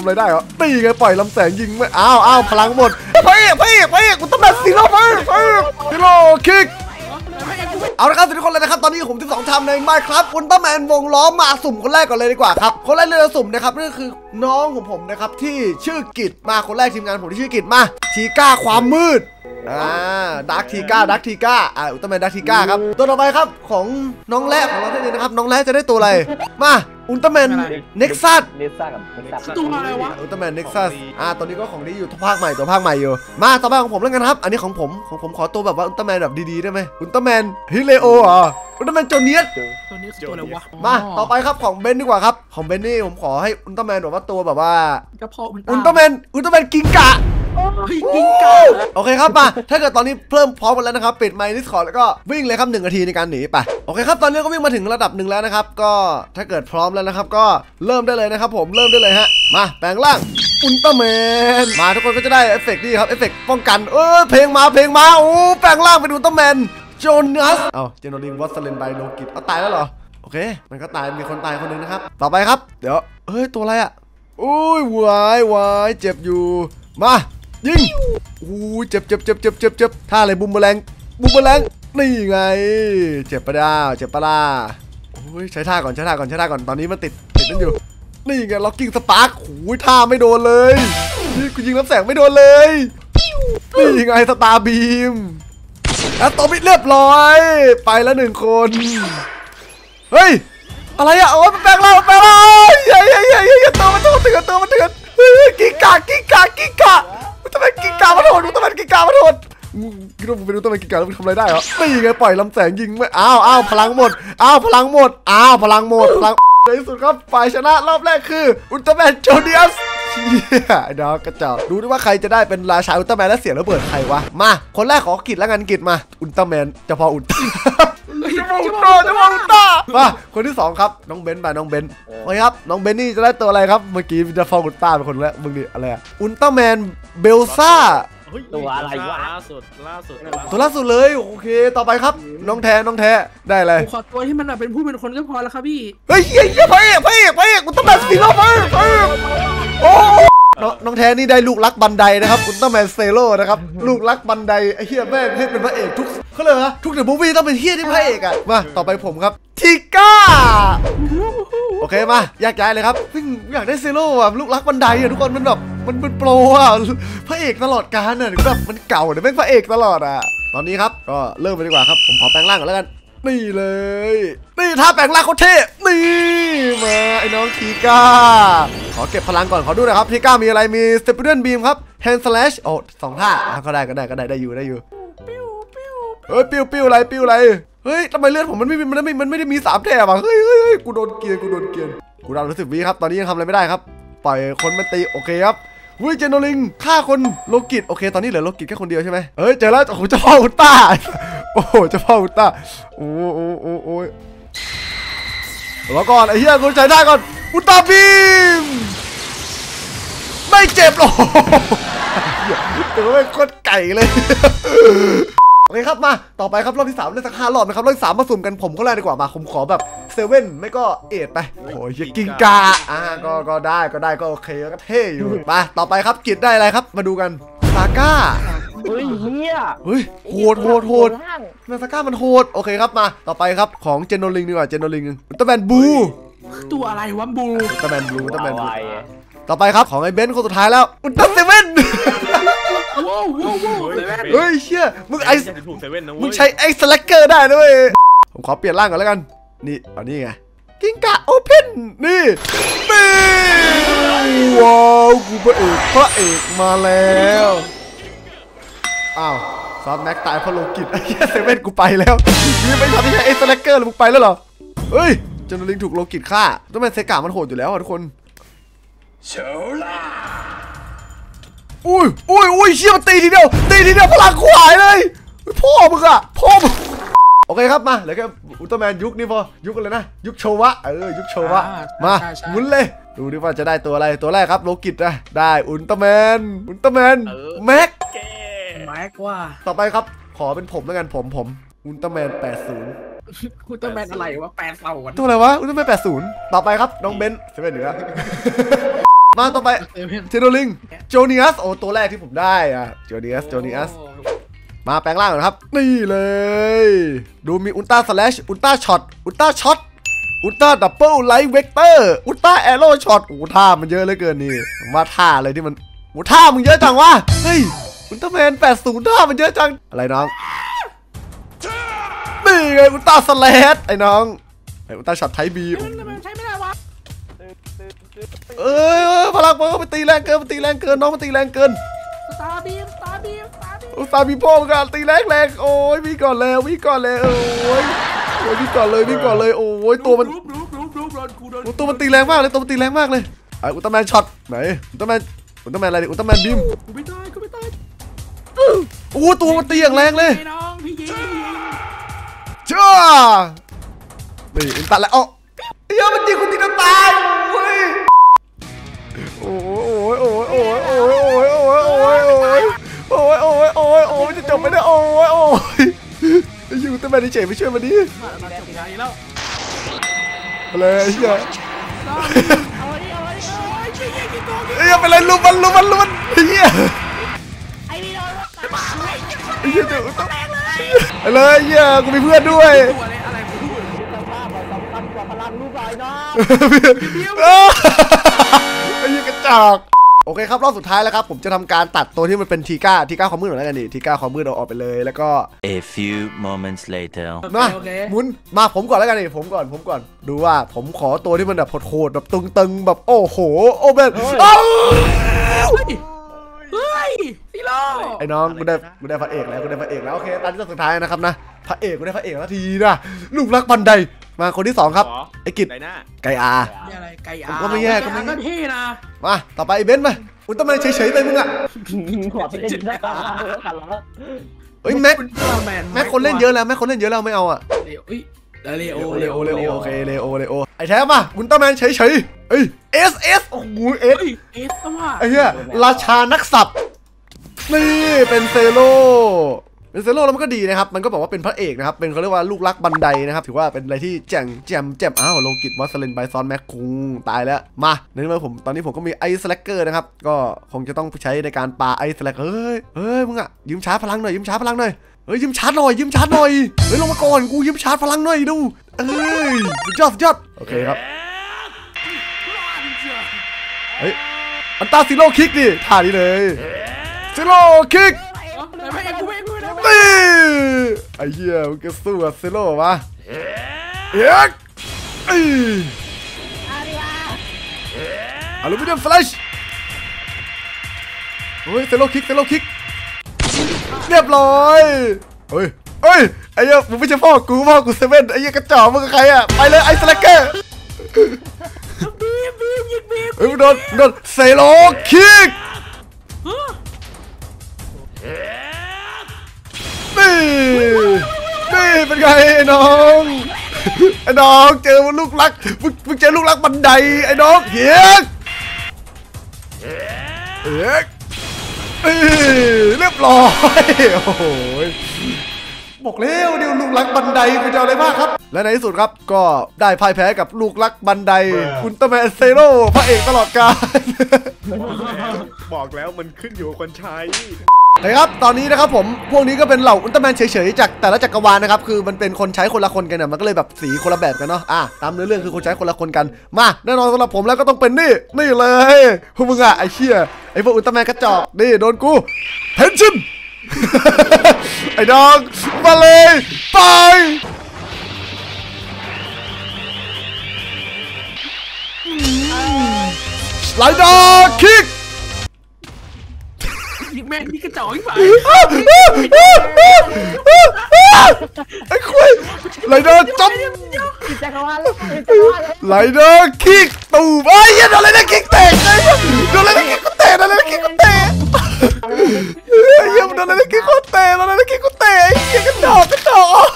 ทำอะไรได้เหรอตีไงปล่อยลำแสงยิงไม่อ้าวอ้าวพลังหมดพี่พี่พี่กูต้องแบบซีโร่พี่พี่ซีโร่คิกเอาละครับทุกคนเลยนะครับตอนนี้ผมที่สองทำใน Minecraft อุลตร้าแมนวงล้อมมาสุ่มคนแรกก่อนเลยดีกว่าครับคนแรกเลยสุ่มนะครับนี่ก็คือน้องของผมนะครับที่ชื่อกิจมาคนแรกทีมงานผมที่ชื่อกิจมาทีก้าความมืดอ่าดักทีก้าดักทีก้าอ่าอุลตร้าแมนดักทีก้าครับตัวต่อไปครับของน้องแรกของเราท่านนี้นะครับน้องแรกจะได้ตัวอะไรมา อุลตร้าแมนเน็กซัสเนซ่ากับเนซ่าตัวอะไรวะ อุลตร้าแมนเน็กซัสอ่าตัวนี้ก็ของดีอยู่ภาคใหม่ตัวภาคใหม่อยู่ มาต่อไปของผมแล้วกันครับ อันนี้ของผมของผมขอตัวแบบว่าอุลตร้าแมนแบบดีๆได้ไหมอุลตร้าแมนฮิเลโอเหรออุลตร้าแมนโจเนียส ตัวนี้คือตัวอะไรวะมาต่อไปครับของเบนดีกว่าครับ ของเบนนี่ผมขอให้อุลตร้าแมนแบบว่าตัวแบบว่า กระเพาะมันอุลตร้าแมนอุลตร้าแมนกิงกะ เฮ้ยกินกาโอเคครับมาถ้าเกิดตอนนี้เพิ่มพร้อมกันแล้วนะครับปิดไมค์ Discord แล้วก็วิ่งเลยครับหนึ่งนาทีในการหนีไปโอเคครับตอนนี้ก็วิ่งมาถึงระดับหนึ่งแล้วนะครับ ก็ถ้าเกิดพร้อมแล้วนะครับ ก็เริ่มได้เลยนะครับผมเริ่มได้เลยฮะมาแปลงร่างอุลตร้าแมนมาทุกคนก็จะได้เอฟเฟกต์นี่ครับเอฟเฟกต์ป้องกันเออเพลงมาเพลงมาโอ้แปลงร่างเป็นอุลตร้าแมนโจนัสเอาเจโนลิงวอสเลนไบโนกิตเอาตายแล้วเหรอโอเค มันก็ตายมีคนตายคนหนึงนะครับ ต่อไปครับ เดี๋ยวเฮ้ยตัวอะไรอะอุ้ยวายวายเจ็บอยู่มา ยิงอู้เจ็บเจ็บเจ็บเจ็บเจ็บเจ็บท่าอะไร boomerang boomerang นี่ไง เจ็บปะดาเจ็บปะล่าโอ้ยใช้ท่าก่อนใช้ท่าก่อนใช้ท่าก่อนตอนนี้มันติดติดนั่นอยู่ นี่ไง Rocking Spark หูยท่าไม่โดนเลยนี่กูยิงลำแสงไม่โดนเลยนี่ไง Star Beam แล้วตบไปเรียบร้อย ไปแล้วหนึ่งคน เฮ้ย อะไรอะโอ้ยมันแปลงร่างมันแปลงร่างเฮ้ยเฮ้ยเฮ้ยเฮ้ยเฮ้ยตัวมันตัวมันเถื่นตัวมันเถื่นเฮ้ยกิ้งกากิ้งกากิ้งกา ตร้าแมนกิงกามาโดนอุลตร้าแมนกิงกามาโดนมึงคิดว่ามึงเป็นอุลตร้าแมนกิงกาแล้วทำอะไรได้เหรอนี่ไงปล่อยลำแสงยิงไม่อ้าวอ้าวพลังหมดอ้าวพลังหมดอ้าวพลังหมดและในสุดครับฝ่ายชนะรอบแรกคืออุลตร้าแมนโจเนียสเชี่ยไอ้ดอกกระจอกดูดิว่าใครจะได้เป็นราชาอุลตร้าแมนและเสียงระเบิดใครวะมาคนแรกขอกิจแล้วกันกิจมา อุลตร้าแมนเฉพาะอุลตร้า เฉพาะอุลตร้าเฉพาะอุลตร้ามาคนที่สองครับน้องเบนซ์ไปน้องเบนซ์โอเคครับน้องเบนนี่จะได้ตัวอะไรครับเมื่อกี้จะฟออุลตร้าเป็นคนแรกมึงดิอะไรอะอุลตร้าแมนเบลซ่าเฮ้ยตัวอะไรวะล่าสุดล่าสุดตัวล่าสุดเลยโอเค ต่อไปครับ น้องแท้น้องแท้ได้อะไรผมขอตัวที่มันแบบเป็นผู้เป็นคนก็พอแล้วครับพี่เฮ้ยเฮ้ยเฮ้ยพระเอกพระเอกพระเอกอุลตร้าแมนเซโร่พระเอกพระเอกโอ้ น้องน้องแท้นี่ได้ลูกรัก Bandai นะครับอุลตร้าแมนเซโร่นะครับลูกรัก Bandai ไอ้เฮียแม่งให้เป็นพระเอกทุกเขาเลยนะทุก the movie ต้องเป็นเฮียที่พระเอกอะมาต่อไปผมครับทิก้าโอเคมาแยกย้ายเลยครับวิ่งอยากได้เซโร่อะลูกรัก Bandai อะทุกคนมันแบบมันเป็นโปรอะพระเอกตลอดกาลอะแบบมันเก่าแต่ยแม่งพระเอกตลอดอะตอนนี้ครับก็เริ่มไปดีกว่าครับผมขอแปลงร่างก่อนแล้วกัน นี่เลย นี่ท่าแปลงร่างเขาเท่ นี่มาไอ้น้องทีก้า ขอเก็บพลังก่อนขอดูหนะครับทีก้ามีอะไรมี Zeperion Beam ครับ hand slash โอ้สองท่าอะก็ได้ก็ได้ก็ได้ได้อยู่ได้อยู่เฮ้ยปิ้วปิ้วอะไรปิ้วอะไรเฮ้ยทำไมเลือดผมมันไม่มีมันไม่มันไม่ได้มีสามแถบอะเฮ้ยเฮ้ยเฮ้ยกูโดนเกลียนกูโดนเกลียนกูดาวรู้สึกวิครับตอนนี้ยังทำอะไรไม่ได้ครับปล่อยคนมาตีโอเคครับเฮ้ยเจนโนลิงฆ่าคนโลกิตโอเค ตอนนี้เหลือโลกิตแค่คนเดียวใช่ไหมเฮ้ยเจอแล้วโอ้โหเจ้าพ่ออุลตร้า โอ้โหเจ้าพ่ออุลตร้าโอ้โอ้โอ้โอ้ยแล้วก่อนไอ้เหี้ยกูใช้ได้ก่อนอุลตร้าบีมไม่เจ็บหรอกตัวไม่งโคตรไก่เลยโอเคครับมาต่อไปครับรอบที่3ได้สักห้ารอบนะครับรอบที่สามมาสุ่มกันผมก็เลยดีกว่ามาผมขอแบบเซเว่นไม่ก็เอ็ดไปโอ้ยกิงกาอ่าก็ก็ได้ก็ได้ก็โอเคก็เท่อยู่มาต่อไปครับกิจได้อะไรครับ มาดูกันซาก้า เฮ้ยเฮียเฮ้ยโหดโหดโหดล่างนาซาก้ามันโหดโอเคครับมา ต่อไปครับของเจนโนลิงดีกว่าเจนโนลิงอุลตร้าแมนบูตัวอะไรวะบูอุลตร้าแมนบูอุลตร้าแมนบูวายต่อไปครับของไอ้เบนซ์คนสุดท้ายแล้วอุลตร้าเซเว่นว้าวว้าวว้าวเลยแม่เฮ้ยเชี่ยมึงไอจะถูกเซเว่นนะเว้ยมึงใช้ไอ้สแลกเกอร์ได้ด้วยผมขอเปลี่ยนร่างก่อนแล้วกัน นี่เอานี่ไงกิ้งกะโอเพนนี่นี่ว้าวกูพระเอกพระเอกมาแล้ว อ้าวซอฟต์แม็กตายเพราะโลกิตไอ้เหี้ยเซเว่นกูไปแล้วนี่ไม่ทำที่ใช้ไอ้สแลกเกอร์เลยมึงไปแล้วเหรอเฮ้ยเจนลิงถูกโลกิตฆ่าต้องเป็นเซกามันโหดอยู่แล้วอะทุกคนอุ้ยอุ้ยอุ้ยเชี่ยมันตีทีเดียวตีทีเดียวพลังขวายเลยเฮ้ยพ่อมึงอะพ่อมึงโอเคครับมาเหลือแค่อุลตร้าแมนยุคนี้พอยุคอะไรนะยุคโชวะเออยุคโชวะมาหมุนเลยดูดิว่าจะได้ตัวอะไรตัวแรกครับโลกิตนะได้อุลตร้าแมนอุลตร้าแมนแม็ก แกแม็กว่าต่อไปครับ ขอเป็นผมแล้วกันผมผมอุลตร้าแมน 80 คุณต้องแมนอะไรวะแปดเสากันตัวอะไรวะอุลตร้าแมน 80 ต่อไปครับ น้องเบนซ์เซเว่นเหนือมาต่อไปเซเว่นเทโดลิงโจเนียสโอ้ตัวแรกที่ผมได้อะโจเนียสโจเนียสมาแปลงร่างก่อนครับ นี่เลย ดูมี Ultra Slash Ultra Shot Ultra Shot Ultra Double Light Vector Ultra Arrow Shot โอ้โหท่ามันเยอะเหลือเกินนี่ผมว่าท่าอะไรที่มันโอ้ท่ามึงเยอะจังวะเฮ้ย อุลตร้าแมน80ท่ามันเยอะจัง อะไรน้องนี่ไง Ultra Slash ไอ้น้องไอ้ Ultra Shot ไทบีมันทำไมมันใช้ไม่ได้วะเอ้ยเอ้ยพลังมันมันตีแรงเกินมันตีแรงเกินน้องมันตีแรงเกิน Star Beam Star Beam Star Beam อุตส่าห์มีโป้งกันตีแรงแรงโอ้ยวิ่งก่อนแล้ววิ่งก่อนแล้วโอ้ยโอ้ยวิ่งก่อนเลยวิ่งก่อนเลยโอ้ยตัวมันรูปรูปรูปรูปโดนกูโดนโอ้ตัวมันตีแรงมากเลยตัวมันตีแรงมากเลยไอ้อุลตร้าแมนช็อตไหนอุลตร้าแมนอุลตร้าแมนอะไรดิอุลตร้าแมนบีมกูไม่ตายกูไม่ตาย โอ้ตัวมันตีอย่างแรงเลยไอ้น้องพี่ยิงเจ้านี่อุลตร้าแล้วเอ้าเฮ้ยมันยิงกูตีนตายโอ้ยโอ้ยโอ้ยโอ้ยโอ้ยโอ้ยโอ้ยโอ้ยโอ้ยโอ้ยโอ้ยโอ้ยโอ้ยโอ้ยจะจบไม่ได้โอ้ยโอ้ยอยู่แต่แมนเฉยไม่ช่วยมันดิมาจบงานอีกแล้วมาเลยไอ้เหี้ยเออไว้ดิเอาไว้ดิยิงยิงตัวเอ้ยเป็นไรลุมมันลุมมันลุมมันไอ้เหี้ยไอ้นี่โดน ไอ้เหี้ยเดี๋ยวต้องไปเลยไอ้เหี้ยกูมีเพื่อนด้วยตัวอะไรอะไรกูพูดสภาพมันสำคัญกว่าพลังลูกหลายน้องอ้าวไอ้เหี้ยกระจอกโอเคครับรอบสุดท้ายแล้วครับผมจะทำการตัดตัวที่มันเป็นทีก้าทีก้าความมืดหน่อยแล้วกันดิทีก้าความมืดเอาออกไปเลยแล้วก็ A few moments later. มาโอเคหมุนมาผมก่อนแล้วกันดิผมก่อนผมก่อน ดูว่าผมขอตัวที่มันแบบโหดๆแบบตึงๆแบบโอ้โหโอ้เบนเอ้าเฮ้ ยเฮ้ยซีโร่ไอ้น้องกูได้กูได้พระเอกแล้วกูได้พระเอกแล้วโอเคตอนที่สุดท้ายนะครับนะพระเอกกูได้พระเอกแล้วทีนะลูกรักบันไดมาคนที่สองครับขอไอ้กิจไดหน้าไก่อานี่อะไรไก่ผมอาก็ไม่แย่ก็ไม่ก็เท่นะมาต่อไปไอ้เบนซ์มาอุลตร้าแมนเฉยๆไปมึงอะขอไปเล่นได้กันแล้วเฮ้ยแม็กอุลตร้าแมนแม็กคนเล่นเยอะแล้วแม็กคนเล่นเยอะแล้วไม่เอาอะเลโอเอ้ยเลโอเลโอเลโอโอเคเลโอเลโอไอ้แท้มาอุลตร้าแมนเฉยๆเอ้ยเอสเอสโอ้โหเอสเฮ้ยเอสว่าไอ้เหี้ยราชานักสับ นี่เป็นเซโลเป็นเซโลแล้วมันก็ดีนะครับ มันก็บอกว่าเป็นพระเอกนะครับ เป็นเขาเรียกว่าลูกรักบันไดนะครับ ถือว่าเป็นอะไรที่แจ่งแจ่มแจ่มอ้าวโลกิตมอสเลนไบซอนแม็กคุงตายแล้ว มาในเมื่อผมตอนนี้ผมก็มีไอซ์แลกเกอร์นะครับ ก็คงจะต้องใช้ในการปาไอซ์แลกเฮ้ย เฮ้ยมึงอะยืมชาร์จพลังหน่อย ยืมชาร์จพลังหน่อย เฮ้ยยืมชาร์จหน่อยยืมชาร์จหน่อย เฮ้ยลงมาก่อนกูยืมชาร์จพลังหน่อยดู เอ้ยสุดยอดสุดยอดโอเคครับ เฮ้ยอันตาซิโร่คิกดิท่านี้เลย ซิโร่คิกไม่กูไม่กูไม่นี่ไอ้เหี้ยมึงจะสู้กับซิโร่วะเอ็กเอ้ยEmerium Flash เฮ้ย Zero Kick Zero Kick เรียบร้อยเฮ้ยเฮ้ย ไอ้เหี้ยมึงไม่ใช่พ่อกูพ่อกูเซเว่นไอ้เหี้ยกระจอกมึงกับใครอะไปเลย Eye Slugger beam beam ยิง beam เฮ้ยมึงโดนมึงโดน Zero Kick ไงไอ้น้องไอ้น้องเจอลูกรักมึงมึงเจอลูกรักบันไดไอ้น้องเฮียกเฮียกเอ้ยเรียบร้อยโอ้โหบอกแล้วเดี๋ยวลูกรักบันไดกูจะเอาอะไรมากครับ และในที่สุดครับก็ได้พ่ายแพ้กับลูกรักบันไดอุลตร้าแมนเซโร่พระเอกตลอดกาลบอกแล้วมันขึ้นอยู่กับคนใช้ นะครับตอนนี้นะครับผมพวกนี้ก็เป็นเหล่าอุลตร้าแมนเฉยๆจากแต่ละจักรวาลนะครับคือมันเป็นคนใช้คนละคนกันนะมันก็เลยแบบสีคนละแบบกันเนาะอะตามเนื้อเรื่องคือคนใช้คนละคนกันมาแน่นอนสำหรับผมแล้วก็ต้องเป็นนี่นี่เลยพวกมึงอะไอ้เชี่ยไอ้พวกอุลตร้าแมนกระจอกนี่โดนกู変身ไอ้ดองมาเลยไป Rider Kick ยิง แม่งนี่กระจอกที่ฝ่ไอ้คุยไรเดอร์จับจักรวาลจักรวาลไรเดอร์คิกตูบไอ้ยันอะไรนะคิกเตะโดนอะไรนะคิกเตะอะไรนะคิกเตะเฮ้ยโดนอะไรนะคิกเตะอะไรนะคิกเตะไอ้เหี้ยกระจอกกระจอก